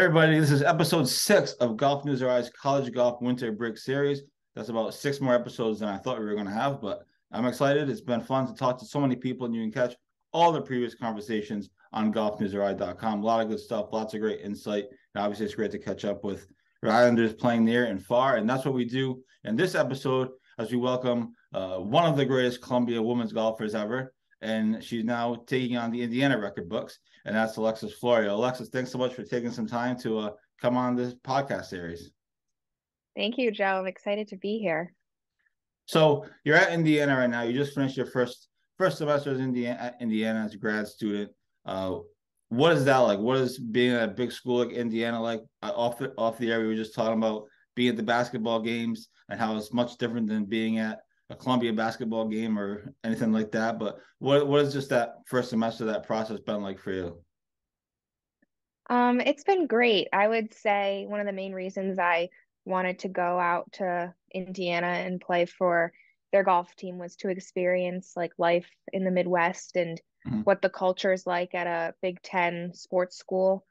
Everybody, this is episode six of Golf News RI's College Golf Winter Break Series. That's about six more episodes than I thought we were going to have, but I'm excited. It's been fun to talk to so many people, and you can catch all the previous conversations on golfnewsri.com. A lot of good stuff, lots of great insight. And obviously, it's great to catch up with Islanders playing near and far, and that's what we do in this episode as we welcome uh, one of the greatest Columbia women's golfers ever, and she's now taking on the Indiana record books, and that's Alexis Florio. Alexis, thanks so much for taking some time to uh, come on this podcast series. Thank you, Joe. I'm excited to be here. So you're at Indiana right now. You just finished your first first semester as Indiana, Indiana as a grad student. Uh, what is that like? What is being at a big school like Indiana like? Uh, off the off the air, we were just talking about being at the basketball games and how it's much different than being at a Columbia basketball game or anything like that. But what what is just that first semester that process been like for you? Um, it's been great. I would say one of the main reasons I wanted to go out to Indiana and play for their golf team was to experience like life in the Midwest and mm-hmm. what the culture is like at a Big Ten sports school.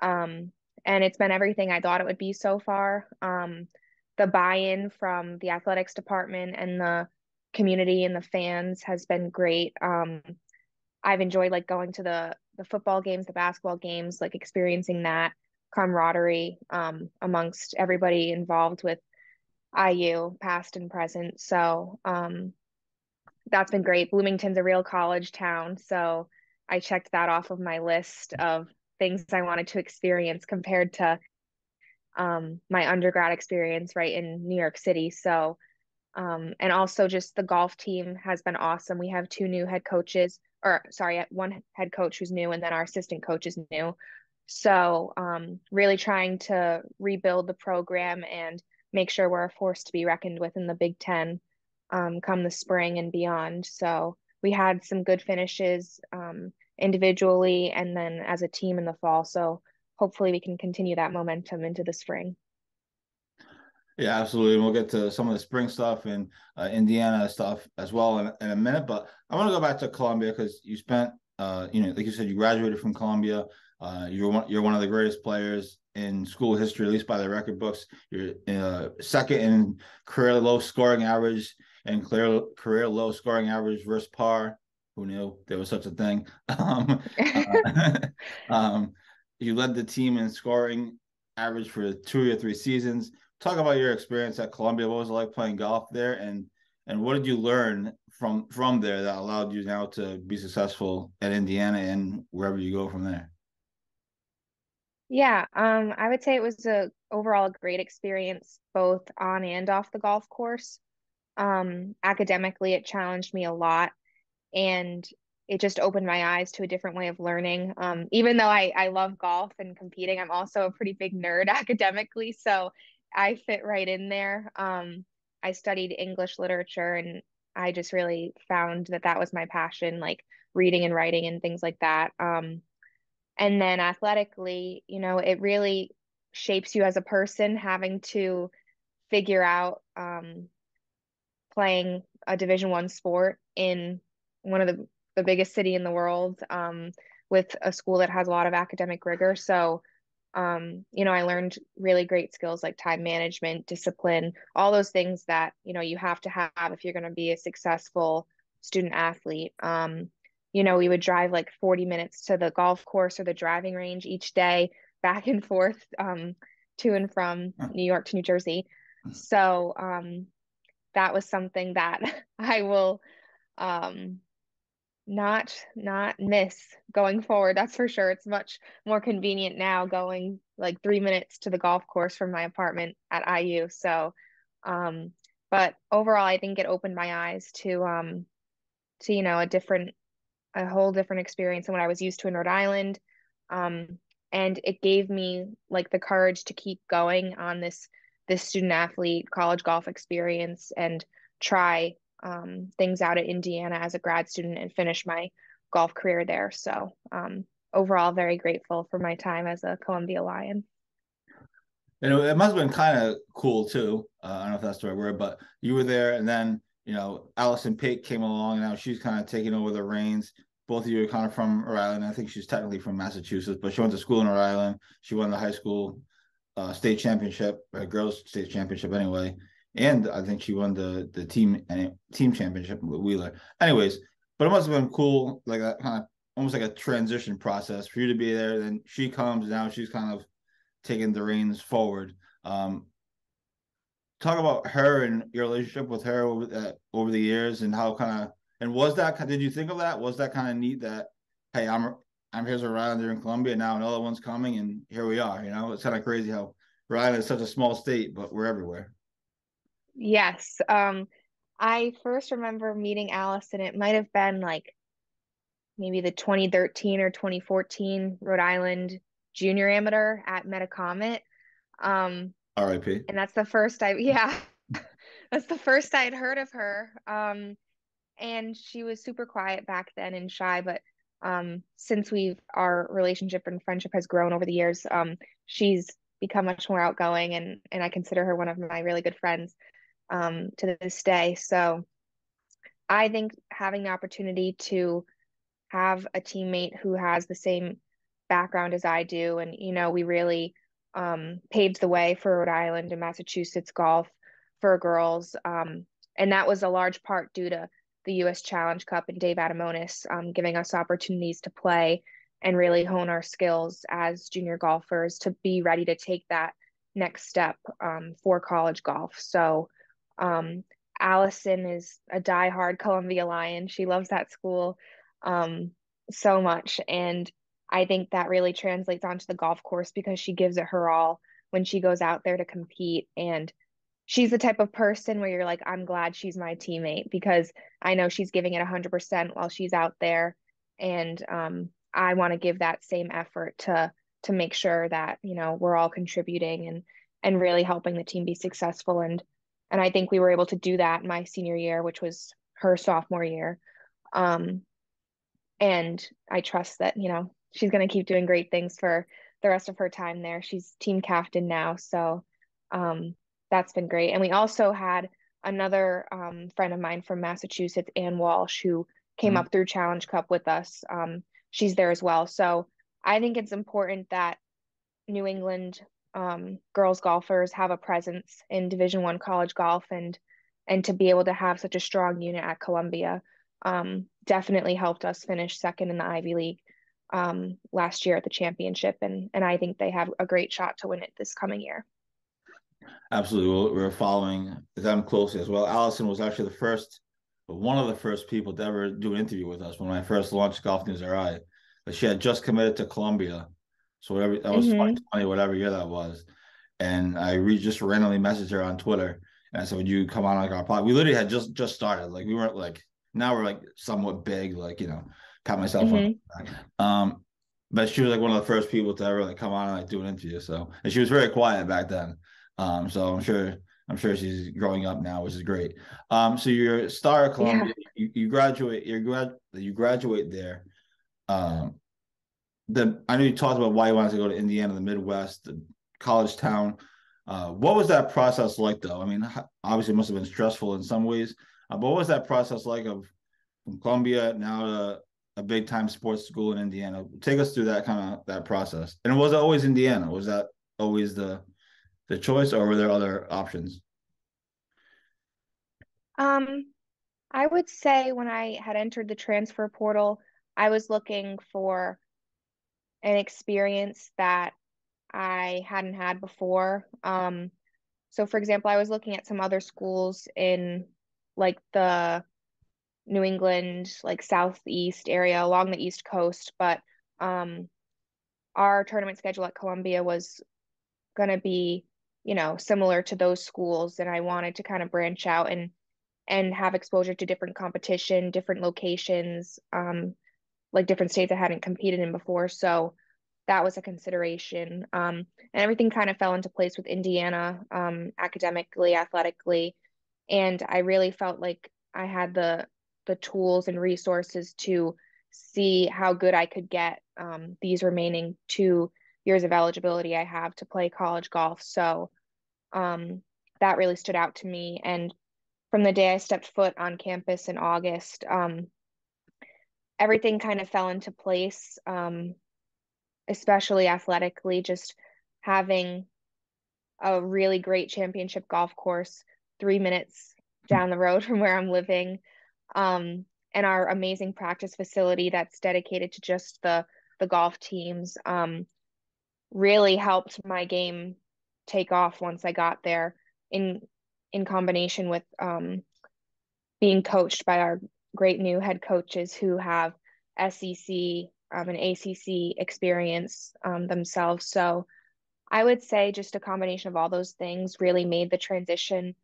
Um, and it's been everything I thought it would be so far. Um, the buy-in from the athletics department and the community and the fans has been great. Um, I've enjoyed like going to the the football games, the basketball games, like experiencing that camaraderie um, amongst everybody involved with IU, past and present. So um, that's been great. Bloomington's a real college town, so I checked that off of my list of things I wanted to experience compared to um, my undergrad experience right in New York City. So, um, and also just the golf team has been awesome. We have two new head coaches, or sorry, one head coach who's new, and then our assistant coach is new. So, um, really trying to rebuild the program and make sure we're a force to be reckoned with in the Big Ten um, come the spring and beyond. So, we had some good finishes um, individually and then as a team in the fall. So, hopefully we can continue that momentum into the spring. Yeah, absolutely. And we'll get to some of the spring stuff and uh, Indiana stuff as well in, in a minute. But I want to go back to Columbia because you spent, uh, you know, like you said, you graduated from Columbia. Uh, you're one, you're one of the greatest players in school history, at least by the record books. You're uh, second in career low scoring average and career career low scoring average versus par. Who knew there was such a thing? Um, uh, um, you led the team in scoring average for two or three seasons. Talk about your experience at Columbia. What was it like playing golf there, and and what did you learn from from there that allowed you now to be successful at Indiana and wherever you go from there? Yeah, um, I would say it was a overall a great experience both on and off the golf course. Um, academically, it challenged me a lot, and it just opened my eyes to a different way of learning. Um, even though I, I love golf and competing, I'm also a pretty big nerd academically. So I fit right in there. Um, I studied English literature and I just really found that that was my passion, like reading and writing and things like that. Um, and then athletically, you know, it really shapes you as a person having to figure out um, playing a division one sport in one of the the biggest city in the world um, with a school that has a lot of academic rigor. So, um, you know, I learned really great skills like time management, discipline, all those things that, you know, you have to have if you're going to be a successful student athlete. Um, you know, we would drive like 40 minutes to the golf course or the driving range each day, back and forth um, to and from New York to New Jersey. So um, that was something that I will um, not not miss going forward that's for sure. It's much more convenient now going like three minutes to the golf course from my apartment at iu so um but overall i think it opened my eyes to um to you know a different a whole different experience than what i was used to in rhode island um and it gave me like the courage to keep going on this this student athlete college golf experience and try um, things out at Indiana as a grad student and finish my golf career there. So um, overall, very grateful for my time as a Columbia Lion. And it must have been kind of cool too. Uh, I don't know if that's the right word, but you were there, and then you know Allison Pate came along, and now she's kind of taking over the reins. both of you are kind of from Rhode Island. I think she's technically from Massachusetts, but she went to school in Rhode Island. She won the high school uh, state championship, uh, girls state championship anyway, and I think she won the the team and team championship with Wheeler. Anyways, but it must have been cool, like that kind of almost like a transition process for you to be there. Then she comes now; she's kind of taking the reins forward. Um, talk about her and your relationship with her over over the years, and how kind of and was that did you think of that? Was that kind of neat that hey, I'm I'm here's around there in Columbia now, another one's coming, and here we are. You know, it's kind of crazy how Island is such a small state, but we're everywhere. Yes. Um, I first remember meeting Allison. It might have been like maybe the 2013 or 2014 Rhode Island Junior Amateur at Metacomet. Um, R.I.P. And that's the first I, yeah, that's the first I'd heard of her. Um, and she was super quiet back then and shy, but um, since we've our relationship and friendship has grown over the years, um, she's become much more outgoing, and and I consider her one of my really good friends um, to this day. So I think having the opportunity to have a teammate who has the same background as I do, and you know, we really um, paved the way for Rhode Island and Massachusetts golf for girls, um, and that was a large part due to the U.S. Challenge Cup and Dave Adamonis um, giving us opportunities to play and really hone our skills as junior golfers to be ready to take that next step um, for college golf. So um, Allison is a die-hard Columbia Lion. She loves that school um, so much. And I think that really translates onto the golf course because she gives it her all when she goes out there to compete. And she's the type of person where you're like, I'm glad she's my teammate because I know she's giving it 100% while she's out there. And um, I want to give that same effort to to make sure that you know we're all contributing and and really helping the team be successful and and I think we were able to do that my senior year, which was her sophomore year. Um, and I trust that you know she's going to keep doing great things for the rest of her time there. She's team captain now, so um, that's been great. And we also had another um, friend of mine from Massachusetts, Ann Walsh, who came mm-hmm. up through Challenge Cup with us. Um, she's there as well. So I think it's important that New England um, girls golfers have a presence in Division One college golf, and and to be able to have such a strong unit at Columbia um, definitely helped us finish second in the Ivy League um, last year at the championship, and and I think they have a great shot to win it this coming year. Absolutely, we're following them closely as well. Allison was actually the first, one of the first people to ever do an interview with us when I first launched Golf News RI. She had just committed to Columbia, so whatever that was mm-hmm. 2020, whatever year that was, and I re- just randomly messaged her on Twitter and I said, "Would you come on like our pod?" We literally had just just started, like we weren't like now we're like somewhat big, like you know, pat myself mm-hmm. on. Um, but she was like one of the first people to ever like come on and like do an interview. So and she was very quiet back then. Um, so I'm sure I'm sure she's growing up now, which is great. Um, so you're a star of Columbia. Yeah. You, you graduate. You grad. You graduate there. Um, the I know you talked about why you wanted to go to Indiana, the Midwest, the college town. Uh, what was that process like, though? I mean, obviously, it must have been stressful in some ways. Uh, but what was that process like of from Columbia now to a big time sports school in Indiana? Take us through that kind of that process. And was it always Indiana? Was that always the the choice, or were there other options? Um, I would say when I had entered the transfer portal, I was looking for an experience that I hadn't had before. Um, so, for example, I was looking at some other schools in like the New England, like southeast area along the East Coast, but um, our tournament schedule at Columbia was going to be you know similar to those schools and i wanted to kind of branch out and and have exposure to different competition different locations um like different states i hadn't competed in before so that was a consideration um and everything kind of fell into place with indiana um academically athletically and i really felt like i had the the tools and resources to see how good i could get um, these remaining two years of eligibility I have to play college golf. So um, that really stood out to me. And from the day I stepped foot on campus in August, um, everything kind of fell into place, um, especially athletically, just having a really great championship golf course three minutes down the road from where I'm living. Um, and our amazing practice facility that's dedicated to just the the golf teams um, really helped my game take off once I got there in in combination with um, being coached by our great new head coaches who have SEC um, and ACC experience um, themselves. So I would say just a combination of all those things really made the transition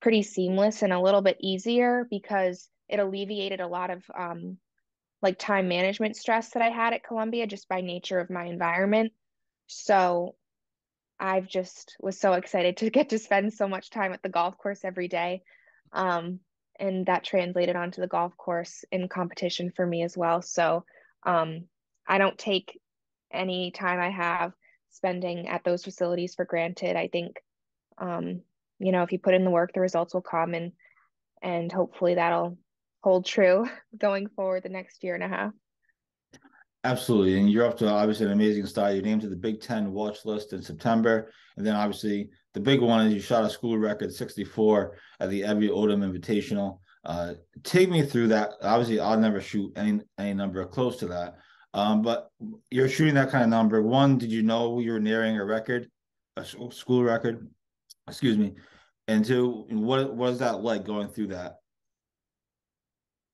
pretty seamless and a little bit easier because it alleviated a lot of um, like time management stress that I had at Columbia just by nature of my environment. So I've just was so excited to get to spend so much time at the golf course every day. Um, and that translated onto the golf course in competition for me as well. So um, I don't take any time I have spending at those facilities for granted. I think, um, you know, if you put in the work, the results will come and and hopefully that'll hold true going forward the next year and a half. Absolutely. And you're up to obviously an amazing start. You named to the Big Ten watch list in September. And then obviously the big one is you shot a school record 64 at the Evie Odom Invitational. Uh, take me through that. Obviously, I'll never shoot any any number close to that. Um, but you're shooting that kind of number. One, did you know you were nearing a record, a school record? Excuse me. And two, what was that like going through that?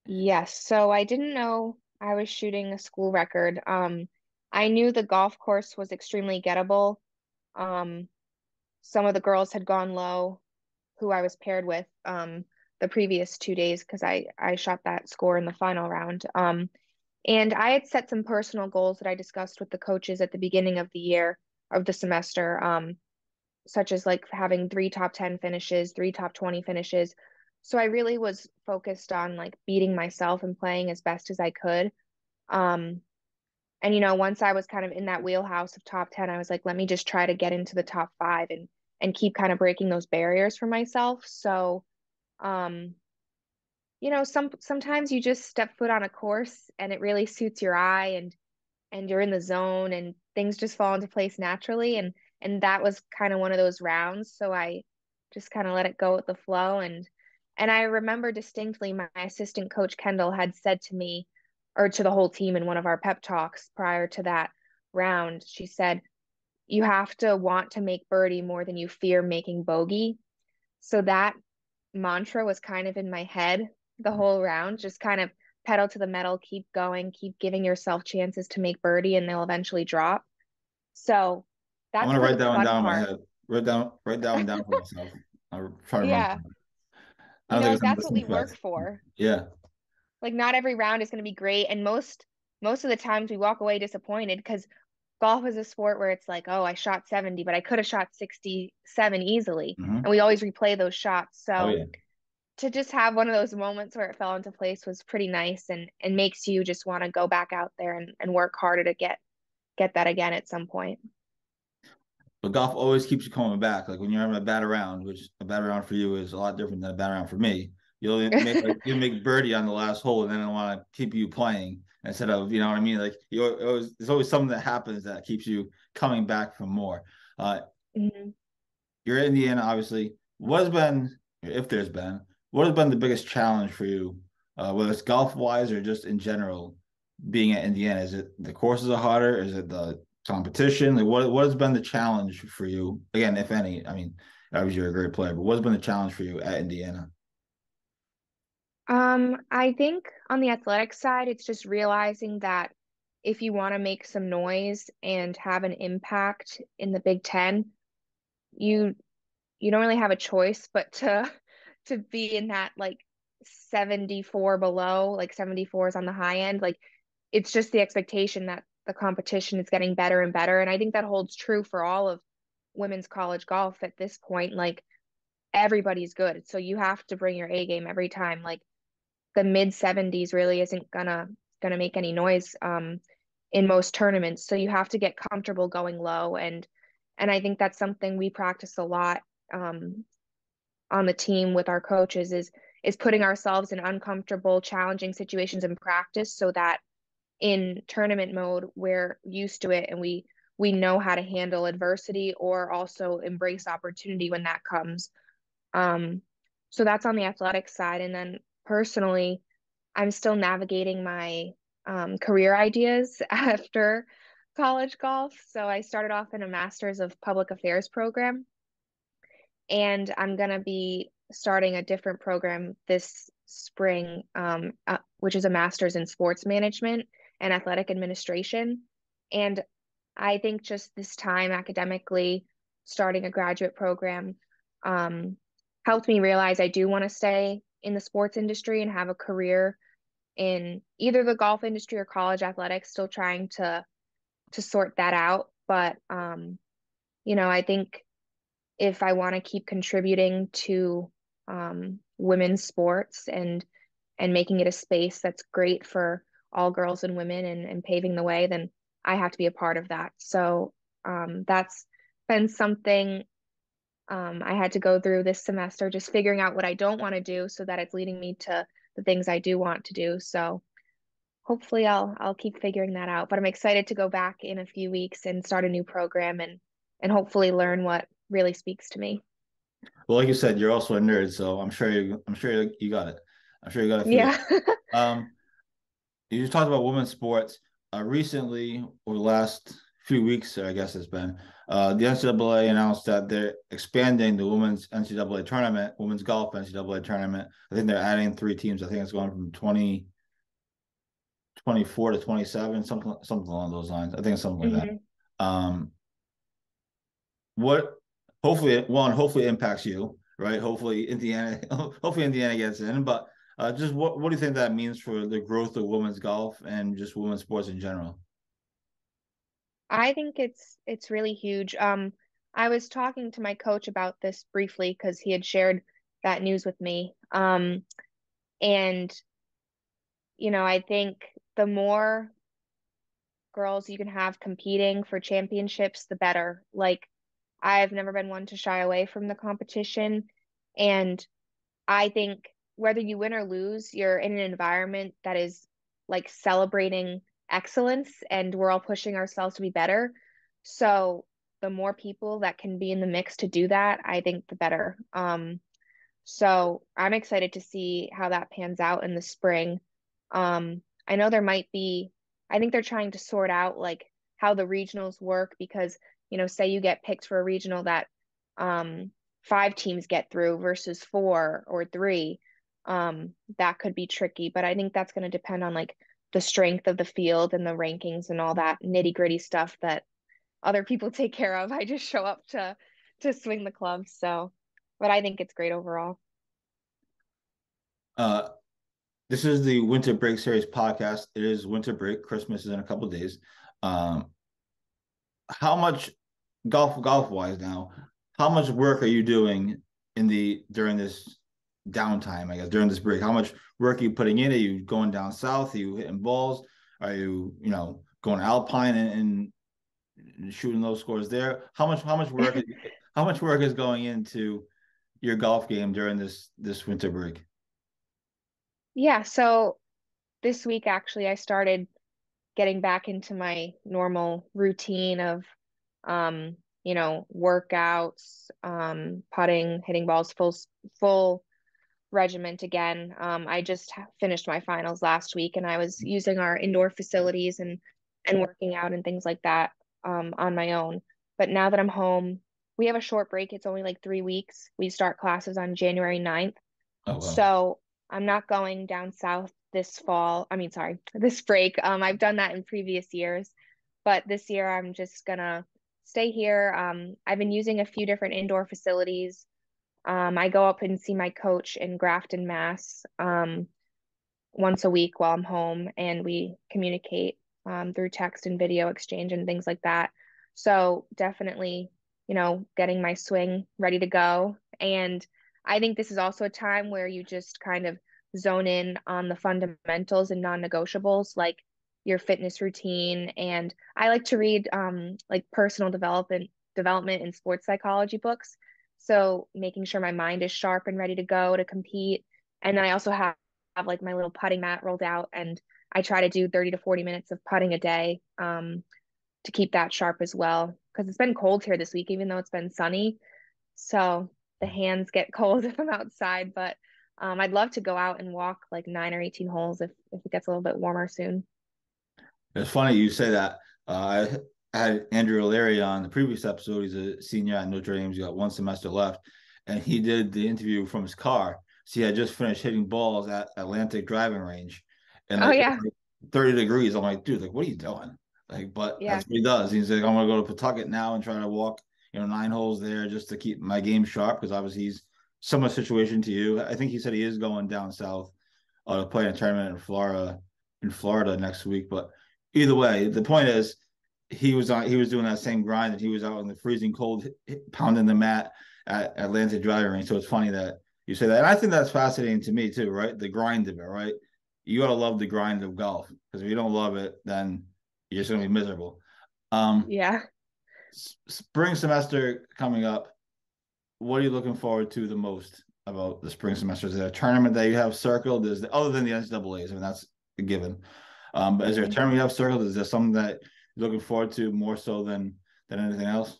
Yes, so I didn't know I was shooting a school record. Um, I knew the golf course was extremely gettable. Um, some of the girls had gone low, who I was paired with um, the previous two days because I I shot that score in the final round. Um, and I had set some personal goals that I discussed with the coaches at the beginning of the year of the semester, um, such as like having three top 10 finishes, three top 20 finishes, so I really was focused on like beating myself and playing as best as I could. Um, and you know, once I was kind of in that wheelhouse of top 10, I was like, let me just try to get into the top five and and keep kind of breaking those barriers for myself. So um, you know, some sometimes you just step foot on a course and it really suits your eye and and you're in the zone and things just fall into place naturally and and that was kind of one of those rounds. So I just kind of let it go with the flow and and I remember distinctly my assistant coach Kendall had said to me, or to the whole team in one of our pep talks prior to that round, she said, You have to want to make birdie more than you fear making bogey. So that mantra was kind of in my head the mm. whole round, just kind of pedal to the metal, keep going, keep giving yourself chances to make birdie, and they'll eventually drop. So that's I want to write that one down part. my head. Write down, write that one down for myself. I'll try to yeah you know, that's what we work for. Yeah. Like not every round is going to be great, and most most of the times we walk away disappointed because golf is a sport where it's like, oh, I shot 70, but I could have shot 67 easily, mm-hmm. and we always replay those shots. So. Oh, yeah. To just have one of those moments where it fell into place was pretty nice and, and makes you just want to go back out there and, and work harder to get get that again at some point but golf always keeps you coming back. Like when you're having a bad round, which a bad round for you is a lot different than a bad round for me. You'll make like, you'll make birdie on the last hole, and then I want to keep you playing instead of you know what I mean. Like you always, there's always something that happens that keeps you coming back for more. Uh, mm-hmm. You're in Indiana, obviously. What has been, if there's been, what has been the biggest challenge for you, uh, whether it's golf wise or just in general, being at Indiana? Is it the courses are harder? Is it the competition? Like what what has been the challenge for you? Again, if any, I mean, obviously you're a great player, but what's been the challenge for you at Indiana? Um, I think on the athletic side, it's just realizing that if you want to make some noise and have an impact in the Big Ten, you you don't really have a choice but to to be in that like 74 below, like 74 is on the high end. Like it's just the expectation that the competition is getting better and better. And I think that holds true for all of women's college golf at this point. Like everybody's good. So you have to bring your A game every time. Like the mid 70s really isn't gonna gonna make any noise um in most tournaments. So you have to get comfortable going low and and I think that's something we practice a lot um on the team with our coaches is is putting ourselves in uncomfortable, challenging situations in practice so that in tournament mode we're used to it and we we know how to handle adversity or also embrace opportunity when that comes. Um, so that's on the athletic side. And then personally, I'm still navigating my um, career ideas after college golf. So I started off in a master's of public affairs program. And I'm going to be starting a different program this spring, um, uh, which is a master's in sports management and athletic administration. And I think just this time academically, starting a graduate program, um, helped me realize I do want to stay in the sports industry and have a career in either the golf industry or college athletics. Still trying to to sort that out, but um, you know, I think if I want to keep contributing to um, women's sports and and making it a space that's great for all girls and women and, and paving the way, then I have to be a part of that. So um, that's been something um, I had to go through this semester, just figuring out what I don't want to do so that it's leading me to the things I do want to do. So hopefully I'll I'll keep figuring that out. But I'm excited to go back in a few weeks and start a new program and and hopefully learn what really speaks to me. Well, like you said, you're also a nerd, so I'm sure you I'm sure you got it. I'm sure you got it. Yeah. um, you just talked about women's sports uh, recently, or the last few weeks, I guess it's been, uh, the NCAA announced that they're expanding the women's NCAA tournament, women's golf NCAA tournament. I think they're adding three teams. I think it's going from 20, 24 to 27, something something along those lines. I think it's something like mm-hmm. that. Um, what hopefully one hopefully impacts you, right? Hopefully Indiana, hopefully Indiana gets in, but uh, just what what do you think that means for the growth of women's golf and just women's sports in general? I think it's it's really huge. Um, I was talking to my coach about this briefly because he had shared that news with me. Um, and you know, I think the more girls you can have competing for championships, the better. Like, I've never been one to shy away from the competition, and I think whether you win or lose, you're in an environment that is like celebrating excellence and we're all pushing ourselves to be better. So the more people that can be in the mix to do that, I think the better. Um, so I'm excited to see how that pans out in the spring. Um, I know there might be, I think they're trying to sort out like how the regionals work because, you know, say you get picked for a regional that um, five teams get through versus four or three um, that could be tricky. But I think that's going to depend on like the strength of the field and the rankings and all that nitty gritty stuff that other people take care of. I just show up to to swing the club. So, but I think it's great overall. Uh, this is the Winter Break Series podcast. It is winter break. Christmas is in a couple days. Um, how much golf golf wise now? How much work are you doing in the during this downtime, I guess, during this break? How much work are you putting in? Are you going down south? Are you hitting balls? Are you, you know, going alpine and, and shooting those scores there? How much how much work is, how much work is going into your golf game during this this winter break? Yeah, so this week actually I started getting back into my normal routine of um, you know, workouts, um, putting, hitting balls full full regiment again. Um, I just finished my finals last week, and I was using our indoor facilities and and working out and things like that um, on my own. But now that I'm home, we have a short break. It's only like three weeks. We start classes on January 9th. Oh, wow. So I'm not going down south this fall. I mean, sorry, this break. Um, I've done that in previous years, but this year I'm just gonna stay here. Um, I've been using a few different indoor facilities um, I go up and see my coach in Grafton, Mass, um, once a week while I'm home, and we communicate um, through text and video exchange and things like that. So definitely, you know, getting my swing ready to go. And I think this is also a time where you just kind of zone in on the fundamentals and non-negotiables, like your fitness routine. And I like to read um, like personal development development and sports psychology books so making sure my mind is sharp and ready to go to compete And then I also have, have like my little putting mat rolled out and I try to do 30 to 40 minutes of putting a day um, to keep that sharp as well. Because it's been cold here this week, even though it's been sunny. So the hands get cold if I'm outside. But um, I'd love to go out and walk like nine or 18 holes if, if it gets a little bit warmer soon. It's funny you say that. Uh, I had Andrew O'Leary on the previous episode. He's a senior at Notre Dame. He's got one semester left. And he did the interview from his car. So he had just finished hitting balls at Atlantic driving range. And oh, yeah. 30 degrees. I'm like, dude, like, what are you doing? Like, but yeah. that's what he does. He's like, I'm gonna go to Pawtucket now and try to walk, you know, nine holes there just to keep my game sharp because obviously he's similar situation to you. I think he said he is going down south uh, to play in a tournament in Florida in Florida next week. But either way, the point is he was on he was doing that same grind that he was out in the freezing cold pounding the mat at Atlantic driving range. So it's funny that you say that. And I think that's fascinating to me too, right? The grind of it, right? You gotta love the grind of golf because if you don't love it, then you're just gonna be miserable. Um yeah. Spring semester coming up. What are you looking forward to the most about the spring semester? Is there a tournament that you have circled? Is the, other than the NCAA's? I mean, that's a given. Um, but is there a mm-hmm. tournament you have circled? Is there something that looking forward to more so than than anything else?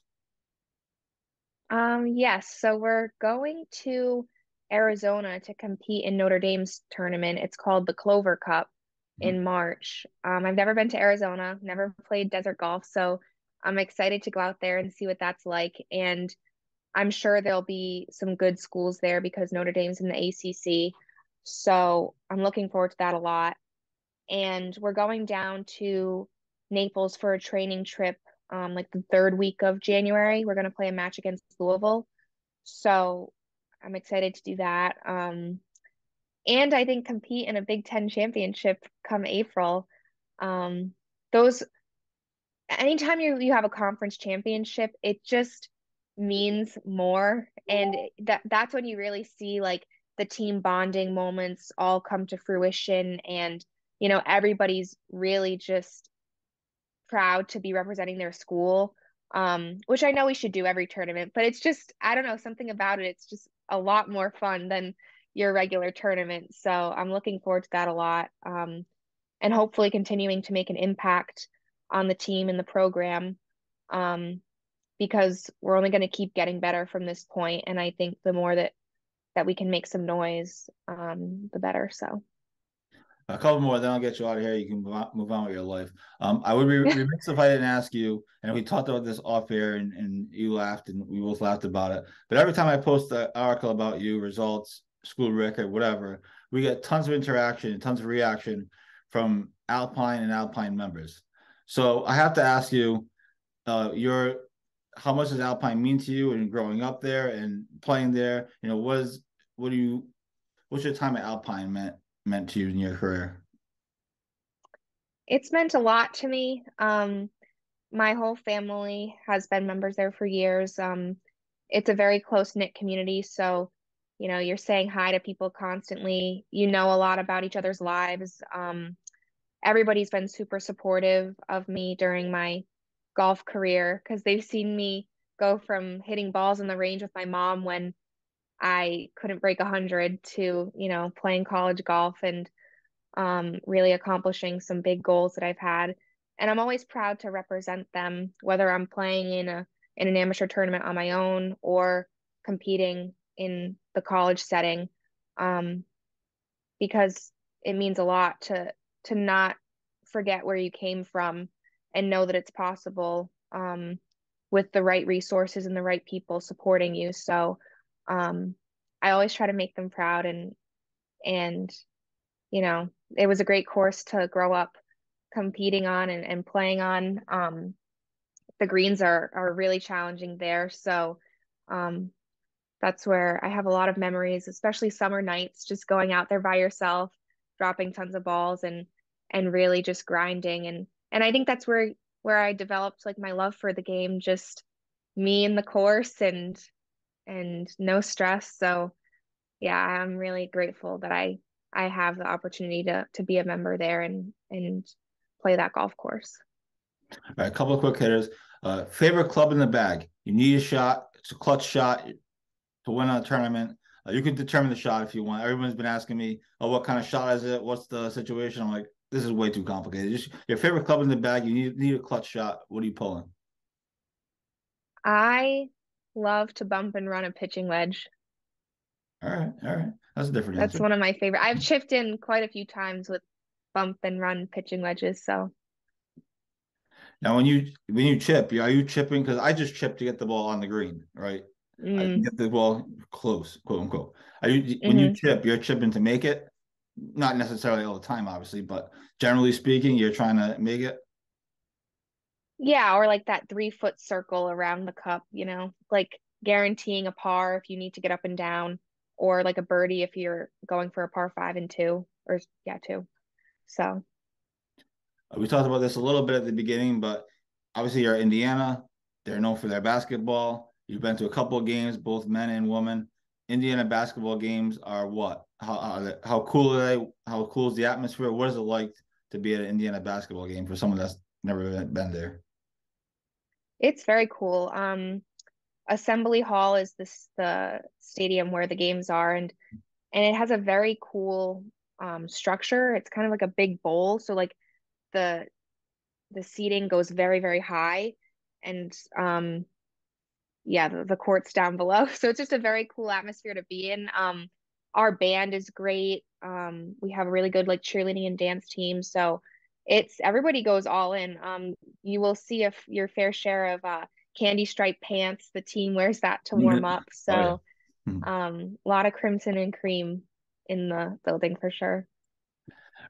Um, yes. So we're going to Arizona to compete in Notre Dame's tournament. It's called the Clover Cup mm-hmm. in March. Um, I've never been to Arizona, never played desert golf, so I'm excited to go out there and see what that's like. And I'm sure there'll be some good schools there because Notre Dame's in the ACC. So I'm looking forward to that a lot. And we're going down to Naples for a training trip, um, like the third week of January. We're going to play a match against Louisville. So I'm excited to do that. Um, and I think compete in a Big Ten championship come April. Um, those, anytime you, you have a conference championship, it just means more. And that that's when you really see like the team bonding moments all come to fruition and you know everybody's really just proud to be representing their school um, which I know we should do every tournament, but it's just, I don't know, something about it. It's just a lot more fun than your regular tournament. So I'm looking forward to that a lot. Um, and hopefully continuing to make an impact on the team and the program. Um, because we're only going to keep getting better from this point. And I think the more that, that we can make some noise, um, the better. So a couple more, then I'll get you out of here. You can move on, with your life. Um, I would be remiss if I didn't ask you, and we talked about this off air, and, and you laughed, and we both laughed about it. But every time I post an article about you, results, school record, whatever, we get tons of interaction, tons of reaction from Alpine and Alpine members. So I have to ask you, uh, your how much does Alpine mean to you, and growing up there and playing there? You know, was what do you, what's your time at Alpine meant meant to you in your career? It's meant a lot to me. Um, my whole family has been members there for years. Um, it's a very close knit community. So, you know, you're saying hi to people constantly. You know a lot about each other's lives. Um, everybody's been super supportive of me during my golf career because they've seen me go from hitting balls in the range with my mom when I couldn't break a hundred to, you know, playing college golf and um, really accomplishing some big goals that I've had. And I'm always proud to represent them, whether I'm playing in a in an amateur tournament on my own or competing in the college setting, um, because it means a lot to to not forget where you came from and know that it's possible um, with the right resources and the right people supporting you. So um, I always try to make them proud and and you know it was a great course to grow up competing on and, and playing on. Um, the greens are are really challenging there. So um, that's where I have a lot of memories especially summer nights just going out there by yourself dropping tons of balls and and really just grinding. And and I think that's where where I developed like my love for the game just me and the course and and no stress. So yeah, I'm really grateful that I I have the opportunity to to be a member there and and play that golf course. All right, a couple of quick hitters. Uh, favorite club in the bag. You need a shot. It's a clutch shot to win a tournament. Uh, you can determine the shot if you want. Everyone's been asking me, "Oh, what kind of shot is it? What's the situation?" I'm like, "This is way too complicated. Just your favorite club in the bag. You need need a clutch shot. What are you pulling?" I love to bump and run a pitching wedge. All right, all right. That's a different That's answer. one of my favorite. I've chipped in quite a few times with bump and run pitching wedges. So Now, when you when you chip, are you chipping? Because I just chip to get the ball on the green, right? I mm, get the ball close, quote unquote. Are you when hmm you chip, you're chipping to make it? Not necessarily all the time, obviously, but generally speaking, you're trying to make it. Yeah, or like that three foot circle around the cup, you know, like guaranteeing a par if you need to get up and down, or like a birdie if you're going for a par five and two, or yeah, two. So Uh, We talked about this a little bit at the beginning, but obviously you're Indiana. They're known for their basketball. You've been to a couple of games, both men and women. Indiana basketball games are what? How how, are they- how cool are they? How cool is the atmosphere? What is it like to be at an Indiana basketball game for someone that's never been there? it's very cool. Um, Assembly Hall is this the stadium where the games are, and and it has a very cool um structure. It's kind of like a big bowl, so like the the seating goes very, very high, and um yeah, the, the court's down below. So it's just a very cool atmosphere to be in. Um, our band is great. Um, we have a really good like cheerleading and dance team. So it's everybody goes all in. Um, you will see if your fair share of uh candy striped pants. The team wears that to warm up. Oh yeah. So Hmm. um, a lot of crimson and cream in the building for sure.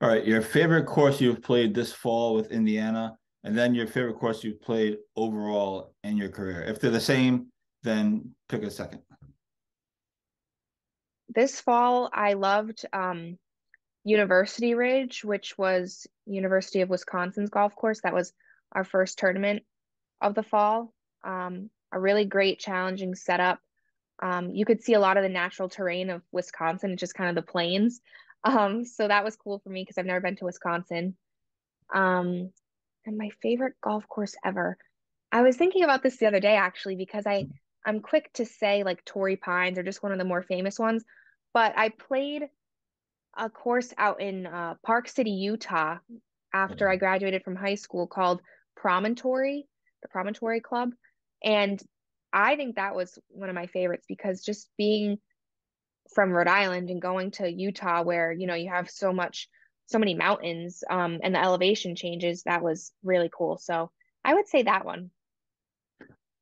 All right, your favorite course you've played this fall with Indiana, and then your favorite course you've played overall in your career. If they're the same, then pick a second. This fall, I loved um, University Ridge, which was University of Wisconsin's golf course. That was our first tournament of the fall. Um, a really great, challenging setup. Um, you could see a lot of the natural terrain of Wisconsin, it's just kind of the plains. Um, so that was cool for me because I've never been to Wisconsin. Um, and my favorite golf course ever. I was thinking about this the other day actually because I I'm quick to say like Torrey Pines or just one of the more famous ones, but I played a course out in uh, Park City, Utah, after I graduated from high school called Promontory, the Promontory Club. And I think that was one of my favorites because just being from Rhode Island and going to Utah where, you know, you have so much, so many mountains, um, and the elevation changes, that was really cool. So I would say that one.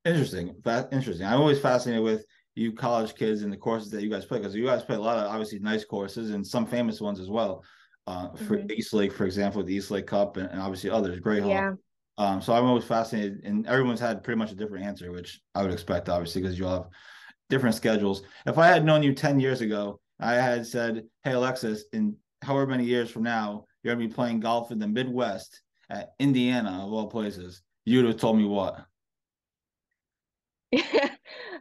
Interesting. Fa- interesting. I'm always fascinated with you college kids and the courses that you guys play because you guys play a lot of obviously nice courses and some famous ones as well. Uh, for hmm East Lake, for example, the East Lake Cup, and, and obviously others, Grayhawk. Yeah. Um, so I'm always fascinated, and everyone's had pretty much a different answer, which I would expect, obviously, because you all have different schedules. If I had known you 10 years ago, I had said, Hey, Alexis, in however many years from now, you're going to be playing golf in the Midwest at Indiana, of all places, you'd have told me what?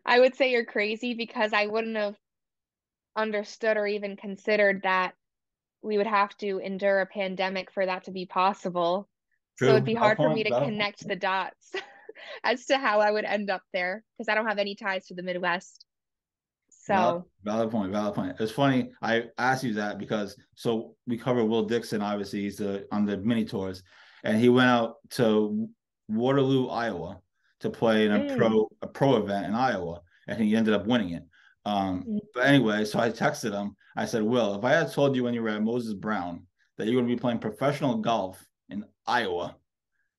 I would say you're crazy because I wouldn't have understood or even considered that we would have to endure a pandemic for that to be possible. True. So it'd be hard for me to Valid point. connect the dots as to how I would end up there because I don't have any ties to the Midwest. Valid, So, valid point. Valid point. It's funny. I asked you that because so we cover Will Dixon. Obviously, he's the, on the mini tours, and he went out to Waterloo, Iowa, to play in a mm, pro a pro event in Iowa, and he ended up winning it. Um, mm. but anyway, so I texted him. I said, "Will, if I had told you when you were at Moses Brown that you're going to be playing professional golf in Iowa,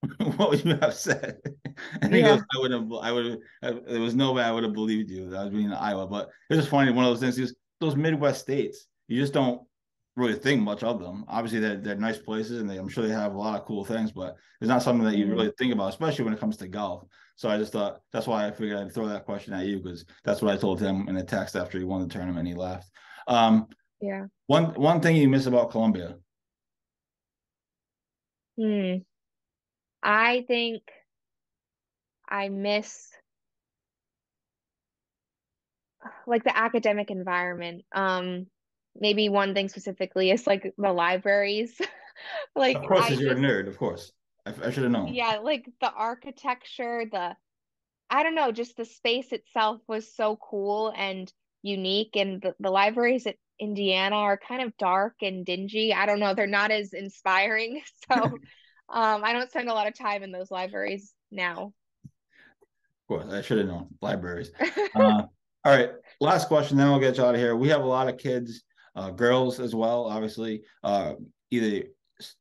what would you have said?" And he goes, "I would have. I would. have There was no way I would have believed you that I was being in Iowa." But it's just funny. One of those things is those Midwest states. You just don't really think much of them. Obviously, they're they're nice places, and they, I'm sure they have a lot of cool things. But it's not something that you mm, really think about, especially when it comes to golf. So I just thought that's why I figured I'd throw that question at you because that's what I told him in a text after he won the tournament. and He left. Um, yeah. one one thing you miss about Columbia. Hmm. I think I miss like the academic environment. Um, maybe one thing specifically is like the libraries. like, Of course, I you're a nerd. Of course, I, I should have known. yeah, like the architecture, the I don't know, just the space itself was so cool and unique. And the, the libraries at Indiana are kind of dark and dingy. I don't know, they're not as inspiring. So um, I don't spend a lot of time in those libraries now. Of course, I should have known libraries. Uh, all right, last question, then we'll get you out of here. We have a lot of kids, uh, girls as well, obviously, uh, either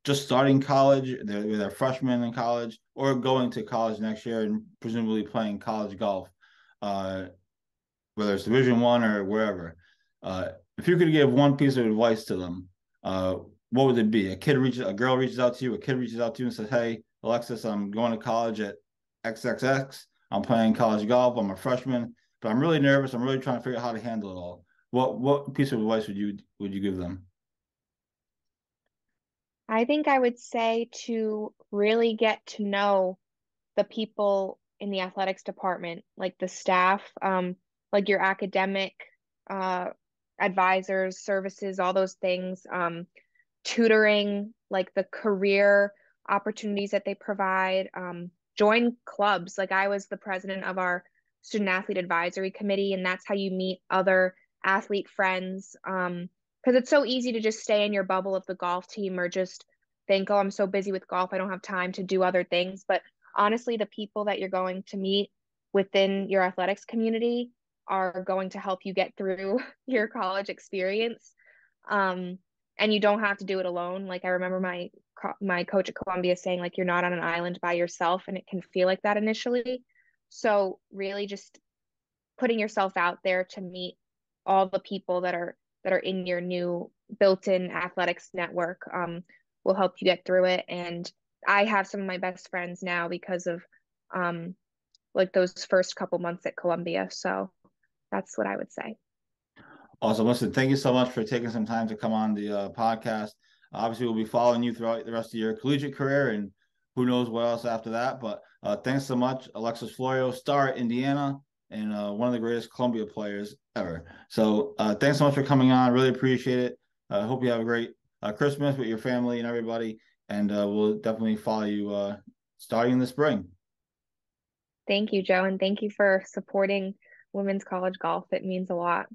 just starting college, they're, they're freshmen in college, or going to college next year and presumably playing college golf, uh, whether it's Division One or wherever. Uh, if you could give one piece of advice to them, uh, what would it be? A kid reaches, a girl reaches out to you, a kid reaches out to you and says, "Hey, Alexis, I'm going to college at XXX. I'm playing college golf. I'm a freshman, but I'm really nervous. I'm really trying to figure out how to handle it all." What what piece of advice would you would you give them? I think I would say to really get to know the people in the athletics department, like the staff, um, like your academic uh, advisors, services, all those things, um, tutoring, like the career opportunities that they provide, um, join clubs. Like I was the president of our student athlete advisory committee, and that's how you meet other athlete friends. Um, because it's so easy to just stay in your bubble of the golf team or just think, oh, I'm so busy with golf, I don't have time to do other things. But honestly, the people that you're going to meet within your athletics community are going to help you get through your college experience. Um, and you don't have to do it alone. Like I remember my my coach at Columbia saying like you're not on an island by yourself and it can feel like that initially. So really just putting yourself out there to meet all the people that are that are in your new built-in athletics network um, will help you get through it and i have some of my best friends now because of um, like those first couple months at columbia so that's what I would say. Awesome. Listen, thank you so much for taking some time to come on the uh, podcast. Obviously, we'll be following you throughout the rest of your collegiate career and who knows what else after that. But uh, thanks so much, Alexis Florio, star at Indiana and uh, one of the greatest Columbia players ever. So uh, thanks so much for coming on. Really appreciate it. I hope you have a great uh, Christmas with your family and everybody. And uh, we'll definitely follow you starting in the spring. Thank you, Joe. And thank you for supporting women's college golf. It means a lot.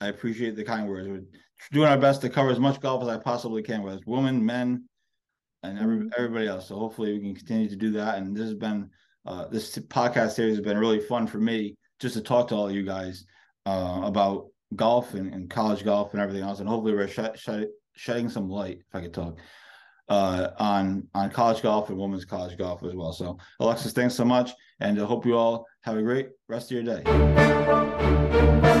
I appreciate the kind words. We're doing our best to cover as much golf as I possibly can, whether it's women, men, and every, mm-hmm. everybody else. So hopefully we can continue to do that. And this has been uh, this podcast series has been really fun for me just to talk to all you guys uh, about golf and, and, college golf and everything else. And hopefully we're sh- sh- shedding some light, if I could talk, uh, on on college golf and women's college golf as well. So Alexis, thanks so much, and I hope you all have a great rest of your day.